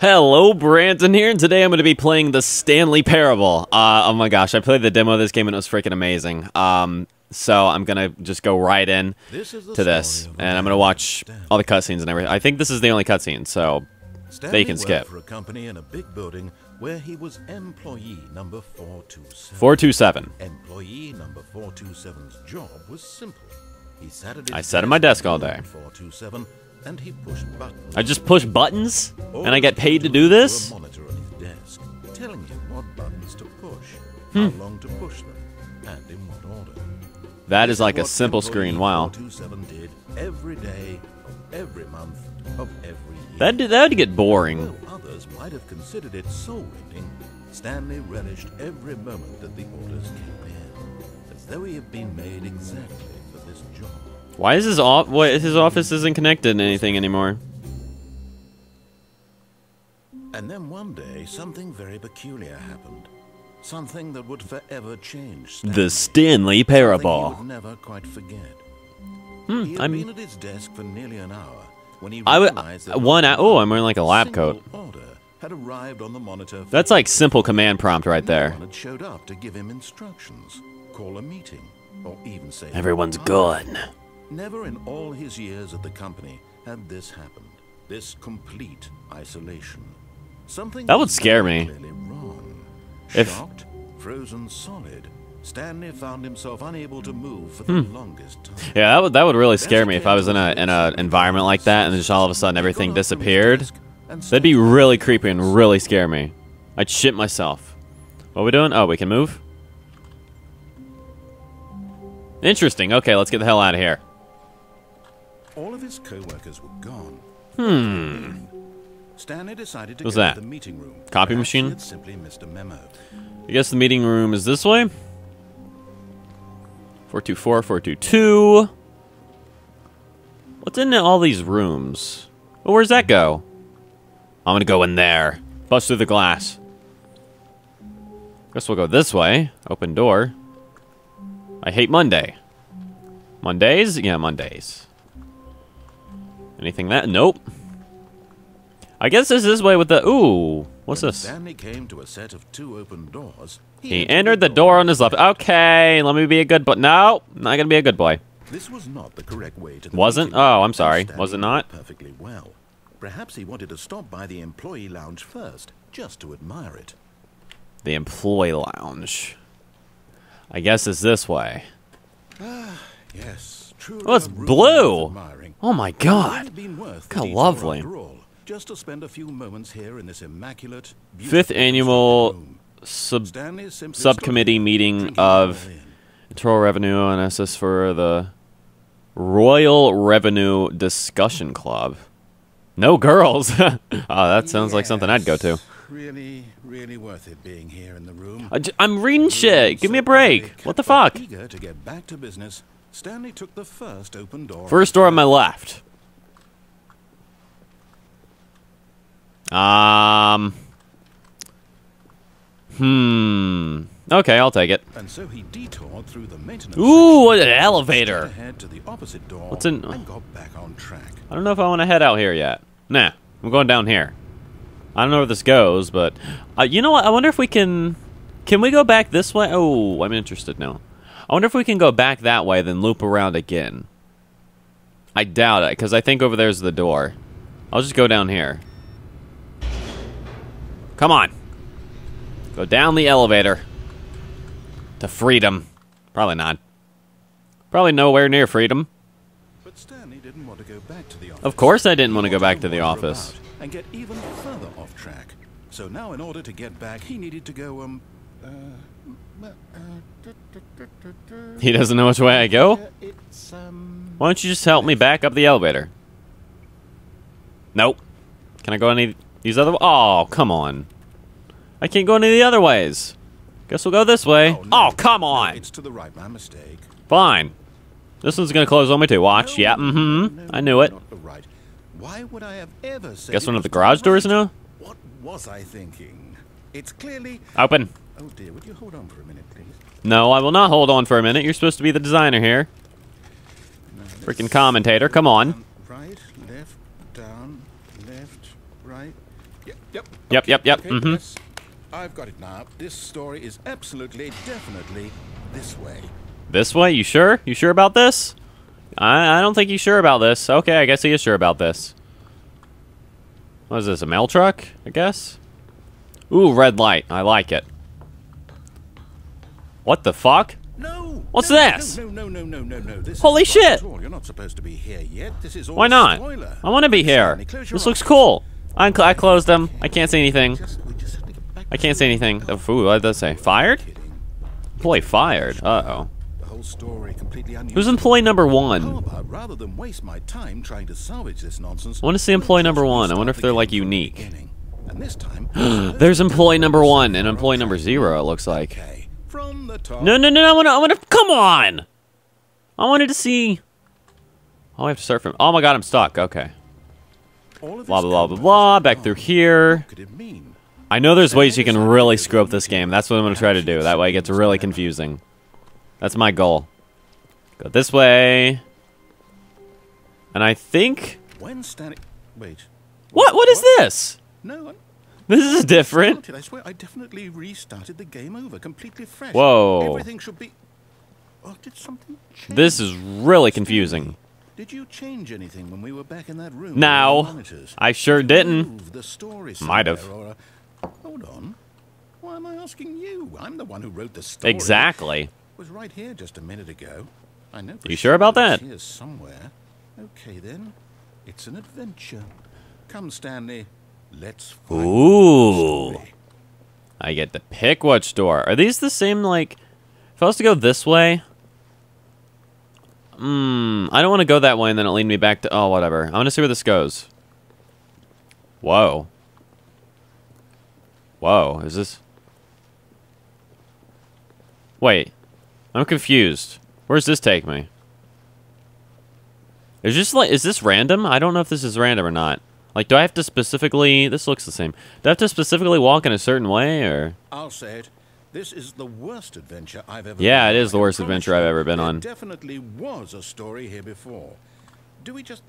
Hello, Brandon here, and today I'm going to be playing the Stanley Parable. Uh, oh my gosh, I played the demo of this game and it was freaking amazing. Um, so I'm going to just go right in This to this, story of a and I'm going to watch named all the cutscenes and everything. I think this is the only cutscene, so Stanley they can skip. for a company in a big building where he was employee number 427. 427. Employee number 427's job was simple. He sat at his I sat at my desk all day. 427 and he pushed buttons. I just push buttons, and I get paid to do this? Monitor on his desk, telling him what buttons to push, Hmm. how long to push them, and in what order. That is like a simple screen, wow. did every day, of every month, of every year. That that would get boring. Though others might have considered it soul-rending, Stanley relished every moment that the orders came in, as though he had been made exactly for this job. Why is his off? What his office isn't connected to anything anymore? And then one day, something very peculiar happened. Something that would forever change Stanley. The Stanley Parable. never quite forget. Hmm, he had I'm- been at his desk for nearly an hour when he I realized that one. not hou- Oh, I'm wearing like a lab coat. had arrived on the monitor. That's like simple command prompt right No there. one had showed up to give him instructions, call a meeting, or even say Everyone's gone. Never in all his years at the company had this happened. This complete isolation. Something That would scare me. wrong. If- Shocked, frozen solid, Stanley found himself unable to move for the Hmm. longest time. Yeah, that would that would really scare me if I was in a in a environment like that and just all of a sudden everything got up from his disappeared. That'd be really creepy and really scare me. I'd shit myself. What are we doing? Oh, we can move. Interesting. Okay, let's get the hell out of here. All of his co-workers were gone. Hmm. Stanley decided to What's go that? to the meeting room. Copy machine? Simply missed a memo. I guess the meeting room is this way. 424, 422. What's in all these rooms? Oh, where's that go? I'm gonna go in there. Bust through the glass. Guess we'll go this way. Open door. I hate Monday. Mondays? Yeah, Mondays. Anything that? Nope. I guess this is this way with the. Ooh, what's When this? Stanley came to a set of two open doors. He entered the door on his left. Okay, let me be a good boy. No, not gonna be a good boy. This was not the correct way to the Wasn't? meeting Oh, I'm sorry. Stanley Was it not? Perfectly well. Perhaps he wanted to stop by the employee lounge first, just to admire it. The employee lounge. I guess it's this way. Ah, Yes, truly. Oh, it's blue. Oh my god. How lovely. just to spend a few moments here in this immaculate, Fifth annual sub subcommittee meeting of internal revenue and SS for the Royal Revenue Discussion Club. No girls. oh, that sounds like something I'd go to. Really, really worth it being here in the room. I I'm reading shit. Give me a break. What the fuck? Eager to get back to business, Stanley took the first open door. First door on my left. Um. Hmm. Okay, I'll take it. And so he detoured through the maintenance. Ooh, what an elevator. Ahead to the opposite door. What's in- And got back on track. I don't know if I want to head out here yet. Nah, I'm going down here. I don't know where this goes, but uh, you know what? I wonder if we can. Can we go back this way? Oh, I'm interested now. I wonder if we can go back that way, then loop around again. I doubt it, because I think over there's the door. I'll just go down here. Come on. Go down the elevator. To freedom. Probably not. Probably nowhere near freedom. But Stanley didn't want to go back to the office. Of course I didn't want to go back to the office. And get even further off track. So now, in order to get back, he needed to go, um. Uh, He doesn't know which way I go? Why don't you just help me back up the elevator? Nope. Can I go any these other? Oh, come on. I can't go any of the other ways. Guess we'll go this way. no. Oh, come No, on. it's to the right, my mistake. Fine. This one's gonna close on me too. Watch. No, Yeah. Mm-hmm. no, I knew it. Right. Why would I have ever said Guess one of the garage doors now. What was I thinking? It's clearly. Open. Oh dear, would you hold on for a minute, please? No, I will not hold on for a minute. You're supposed to be the designer here. Now, Freaking commentator. Come on. down, Right, left, down, left, right. Yep, yep. Yep, yep, yep, Okay, mhm. yes. I've got it now. This story is absolutely, definitely this way. This way? You sure? You sure about this? I, I don't think he's sure about this. Okay, I guess he is sure about this. What is this, a mail truck? I guess? Ooh, red light. I like it. What the fuck? No. What's no, this? No, no, no, no, no, no. This Holy shit. You're not supposed to be here yet. This is all Why not? spoiler. I want to be here. This looks cool. I, cl- I closed them. I can't say anything. Just, we just have to get back I can't say anything. Oh, Ooh, what does it say? Fired? Employee fired. Uh-oh. Story completely. Who's employee number one? rather than waste my time trying to salvage this nonsense? I wanna see employee number one. I wonder if they're, like, unique. And this time, There's employee number one and employee number zero, it looks like. From the top. No, no, no, I want to, I want to, come on! I wanted to see... Oh, I have to start from, oh my god, I'm stuck, okay. Blah, blah, blah, blah, blah, back through here. What could it mean? I know there's ways you can really screw up this game. That's what I'm going to try to do. That way it gets really confusing. That's my goal. Go this way. And I think... When Stanley... Wait. What? What is this? No, This is different. I swear I definitely restarted the game over, completely fresh. Whoa. Everything should be... Oh, did something change? This is really confusing. Did you change anything when we were back in that room? No. with the monitors? I sure didn't. The story Might have. a- Hold on. Why am I asking you? I'm the one who wrote the story. Exactly. It was right here just a minute ago. I know. You sure about that? Here somewhere. Okay then. It's an adventure. Come, Stanley. Let's find Ooh. I get to pick which door. Are these the same, like... If I was to go this way... Hmm, I don't want to go that way and then it'll lead me back to... Oh, whatever. I want to see where this goes. Whoa. Whoa, is this... Wait. I'm confused. Where's this take me? Is this like... Is this random? I don't know if this is random or not. Like, do I have to specifically... This looks the same. Do I have to specifically walk in a certain way, or... I'll say it. This is the worst adventure I've ever Yeah, been it the worst adventure I've ever been on. definitely was a story here before. Do we just...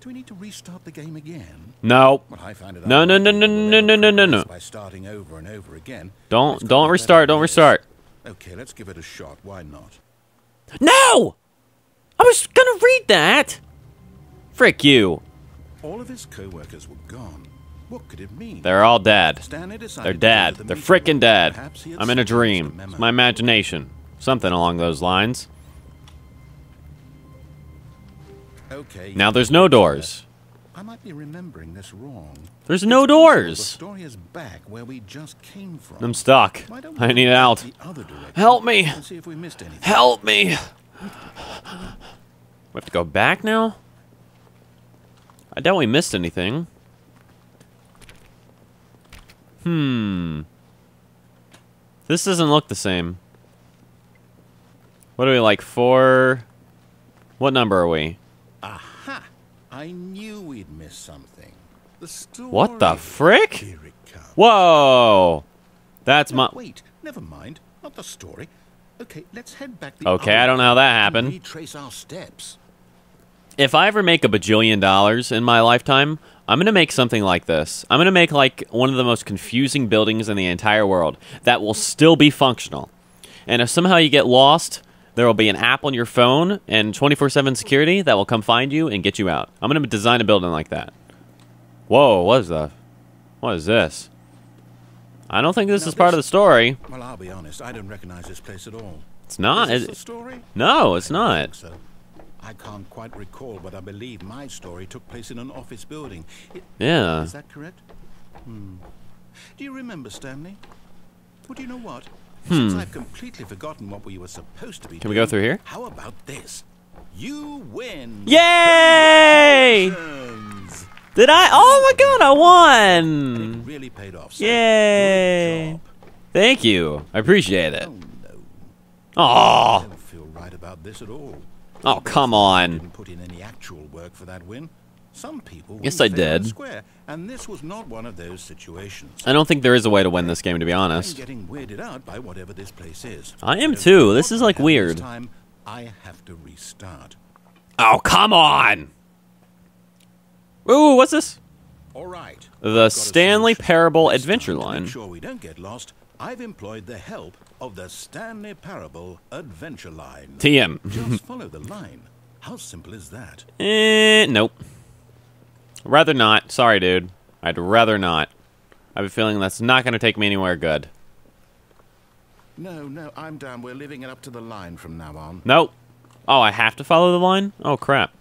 Do we need to restart the game again? No. Well, I find it No, no, no, no, no, no, no, no, no. By starting over and over again. Don't- don't restart, don't restart. Okay, let's give it a shot. Why not? No! I was gonna read that! Frick you. All of his co-workers were gone. What could it mean? They're all dead. They're dead. the They're frickin' dead. Perhaps he had I'm in a dream. It's my imagination. Something along those lines. Okay. Now there's no doors. I might be remembering this wrong. There's no doors. The story is back where we just came from. I'm stuck. I need out. the other direction Help me. See if we missed anything. Help me! We have to go back now? I doubt we missed anything. Hmm. This doesn't look the same. What are we, like, four? What number are we? Aha! I knew we'd missed something. The story. What the frick? Here it comes. Whoa! That's No, my... Wait, never mind. Not the story. Okay, let's head back the Okay, I don't know how that happened. Retrace our steps. If I ever make a bajillion dollars in my lifetime, I'm gonna make something like this. I'm gonna make like one of the most confusing buildings in the entire world that will still be functional. And if somehow you get lost, there will be an app on your phone and 24/7 security that will come find you and get you out. I'm gonna design a building like that. Whoa, what is that? What is this? I don't think this Now is part of the story. Well, I'll be honest. I don't recognize this place at all. It's not. Is Is this it? story? No, it's not. so. I can't quite recall, but I believe my story took place in an office building. It- Yeah. Is that correct? Hmm. Do you remember, Stanley? Well, do you know what? Since I've completely forgotten what we were supposed to be Hmm. Can we go through here? How about this? You win! Yay! Did I? Oh my god, I And won! it really paid off. So Yay! Thank you. I appreciate it. Oh, no. I Oh, don't feel right about this at all. Oh, come on. put in any actual work for that win. Some people Yes, I did. Square, and this was not one of those situations. I don't think there is a way to win this game, to be I'm honest. getting weirded out by whatever this place is. I am too. This is, like, weird. Time, I have to restart. Oh, come on! Ooh, what's this? All right. The I've got a Stanley. Parable Adventure Line. Sure we don't get lost. I've employed the help of the Stanley Parable Adventure Line. TM. Just follow the line. How simple is that? Eh, nope. Rather not. Sorry, dude. I'd rather not. I have a feeling that's not going to take me anywhere good. No, no, I'm down. We're leaving it up to the line from now on. Nope. Oh, I have to follow the line? Oh, crap.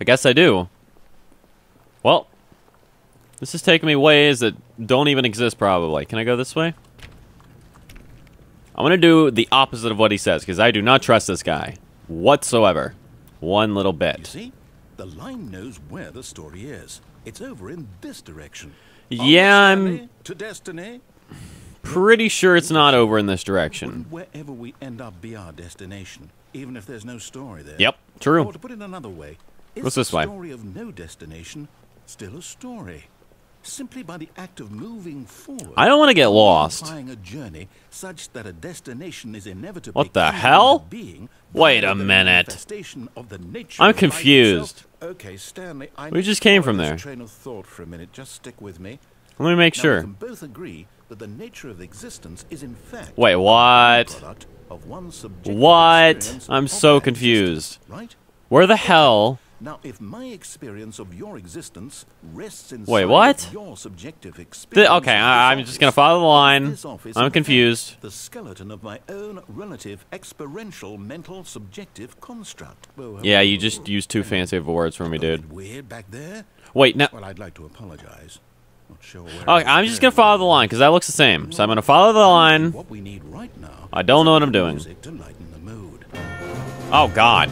I guess I do. Well, this is taking me ways that don't even exist, probably. Can I go this way? I'm to do the opposite of what he says, because I do not trust this guy whatsoever. One little bit. You see? The line knows where the story is. It's over in this direction. Yeah, I'm- eh, To destiny. Pretty sure it's not over in this direction. Wherever we end up be our destination, even if there's no story there? Yep, true. Or to put it another way, is What's the this way? story of no destination still a story? Simply by the act of moving forward. I don't want to get lost. A journey such that a destination is inevitably What the hell? being Wait a minute. I'm confused. Okay, Stanley, I We just came from there. Train of thought for a minute. Just stick with me. Let me make Now, sure. Both agree that the nature of existence is in fact Wait, what? What? I'm so confused. right? Where the hell? Now, if my experience of your existence rests in Wait, what? your subjective experience, okay, I, I'm just gonna follow the line. I'm confused. The skeleton of my own relative experiential mental subjective construct. Yeah, you just used too fancy of words for me, dude. Weird back there. Wait, no. Well, I'd like to apologize. Not sure where. Okay, I'm just gonna follow the line because that looks the same. So I'm gonna follow the line. What we need right now. I don't know what I'm doing. Music to lighten the mood. Oh God.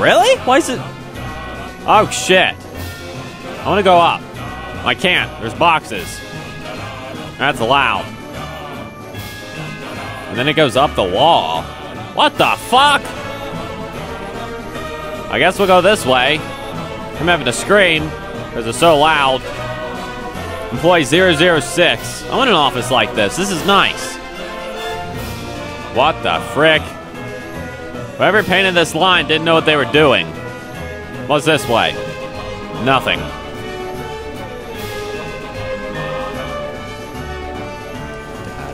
Really? Why is it? Oh shit. I want to go up. I can't. There's boxes. That's loud. And then it goes up the wall. What the fuck? I guess we'll go this way. I'm having to scream because it's so loud. Employee 006. I want an office like this. This is nice. What the frick? Whoever painted this line didn't know what they were doing. What's this way? Nothing.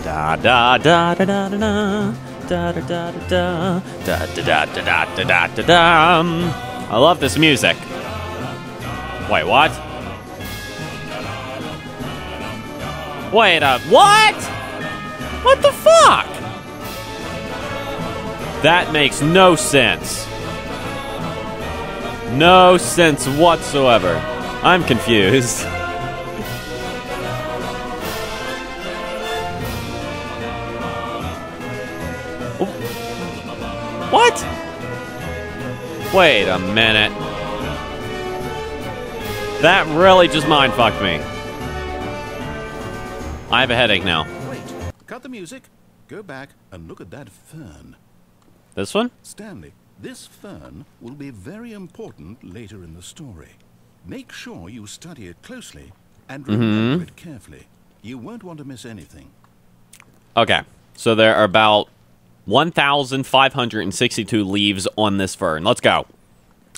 Da da da da da da da da da da da da da da da da da da da da. I love this music. Wait, what? Wait a what? What the fuck? That makes no sense. No sense whatsoever. I'm confused. What? Wait a minute. That really just mind fucked me. I have a headache now. Wait. Cut the music. Go back and look at that fern. This one? Stanley, this fern will be very important later in the story. Make sure you study it closely and mm-hmm. remember it carefully. You won't want to miss anything. Okay. So there are about 1,562 leaves on this fern. Let's go.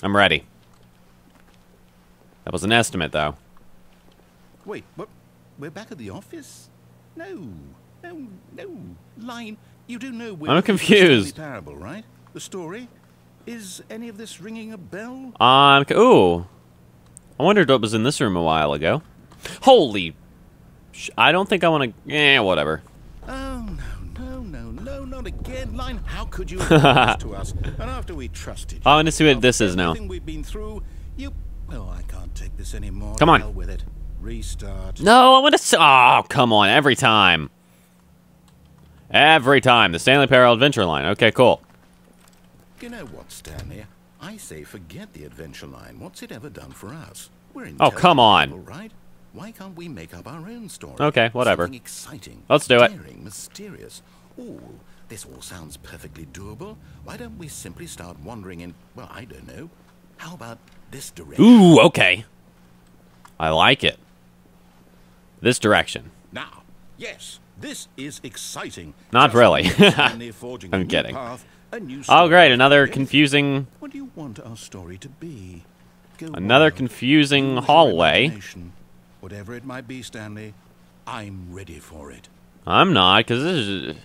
I'm ready. That was an estimate, though. Wait, what? We're back at the office? No, no, no. Line, you do know I'm looking the confused. Parable, right? The story? Is any of this ringing a bell? Um. Ooh. I wondered what was in this room a while ago. Holy. Sh- I don't think I want to. Eh, whatever. Oh, no, no, no, no, not again. Line, how could you have done this to us? And after we trusted you. I want to see what this is now. We've been through, you... Oh, I can't take this anymore. Come on. With it. Restart. No, I want to. Oh, come on. Every time. Every time. The Stanley Parable Adventure line. Okay, cool. You know what, Stanley? I say forget the adventure line. What's it ever done for us? We're in Oh, come on. people, right? Why can't we make up our own story? Okay, whatever. Something exciting. Let's do it. daring, mysterious. Ooh, this all sounds perfectly doable. Why don't we simply start wandering in, well, I don't know. How about this direction? Ooh, okay. I like it. This direction. Now, yes, this is exciting. Not really. Stanley forging a I'm kidding. path, a new Oh, great. Another confusing. What do you want our story to be? Another confusing hallway. Whatever it might be, Stanley, I'm ready for it. I'm not, because this is.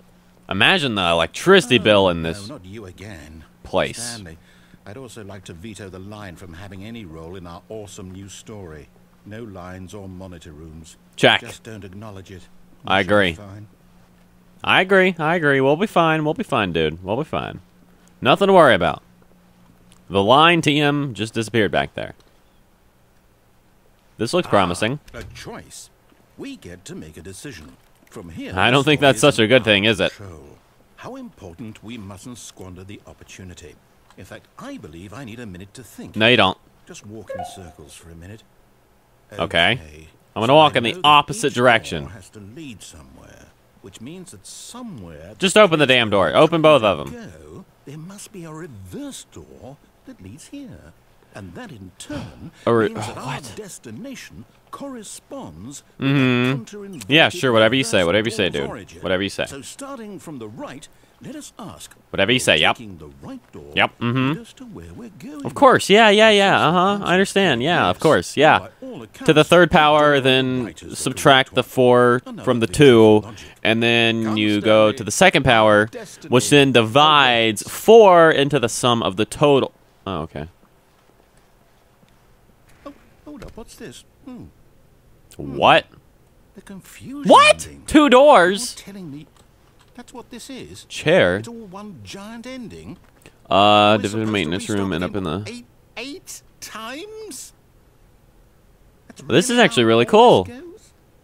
Imagine the electricity oh, bill in this. No, not you again. place. Stanley, I'd also like to veto the line from having any role in our awesome new story. No lines or monitor rooms. Check. Just don't acknowledge it. I You should be agree. I agree. I agree. We'll be fine. We'll be fine, dude. We'll be fine. Nothing to worry about. The line TM just disappeared back there. This looks promising. Ah, a choice. We get to make a decision. From here, I don't think that's such a good thing, is it? How important we mustn't squander the opportunity. In fact, I believe I need a minute to think. No, you don't. Just walk in circles for a minute. Okay. I'm gonna walk in the opposite direction. has to lead somewhere, which means that somewhere. Just open the damn door. Open both of them. Go, there must be a reverse door that leads here, and that in turn means that our what? destination corresponds. With the mm-hmm. Yeah, sure, whatever you say, whatever you say, dude. Whatever you say. So starting from the right, let us ask. Whatever you say, yep. right Yep, mhm. lead us to where we're going? Of course. Yeah, yeah, yeah. Uh huh. I understand. Yeah, of course. Yeah. To the third power, then subtract the four from the two, and then you go to the second power, which then divides four into the sum of the total. Oh, okay. Oh, hold up, what's this? Hmm, What? the confusion. What? Two doors? That's what this is? Chair? It's all one giant ending. Uh, division maintenance room and up in the. eight, eight times. That's This is actually really cool.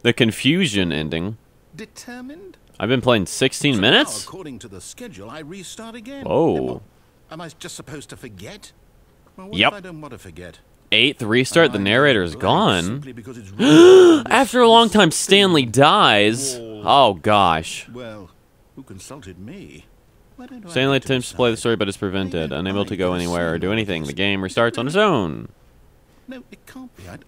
The confusion ending. Determined. I've been playing 16 So minutes? According to the schedule, I restart again. What? Am I just supposed to forget? Well, what Yep. if I don't want to forget? Eighth restart, the narrator is gone. simply because it's written in After a long time. Stanley dies. Oh, gosh. Well, who consulted me? Why don't I Stanley attempts to play the story but is prevented. Unable to go anywhere or do anything. The game restarts on its own. No, it can't be. I, d-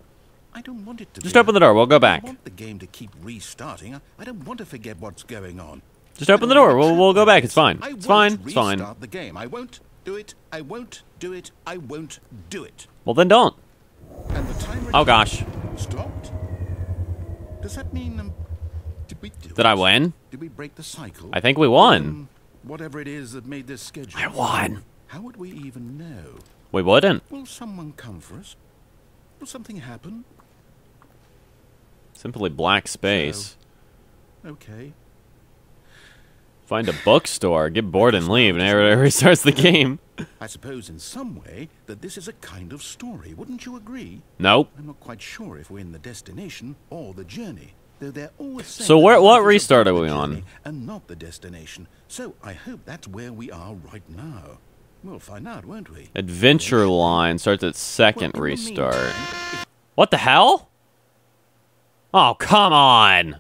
I don't want it to Just be. open the door. We'll go back. I want the game to keep restarting. I, don't want to forget what's going on. Just open the door. We'll, we'll go back. It's fine. It's fine. It's fine. Restart the game. I won't do it. I won't do it. I won't do it. Well, then don't. And the timer Oh, gosh. stopped. Does that mean um, did we do Did it? I win? Did we break the cycle? I think we won. Um, whatever it is that made this schedule. I won. How would we even know? We wouldn't. Will someone come for us? Will something happen? Simply black space. Okay. Find a bookstore, get bored and leave, and everybody restarts the game. I suppose in some way that this is a kind of story. Wouldn't you agree? Nope. I'm not quite sure if we're in the destination or the journey. Though they're always So where- what restart are we on? And not the destination. So I hope that's where we are right now. We'll find out, won't we? Adventure line starts at second Well, restart. What the hell? Oh, come on.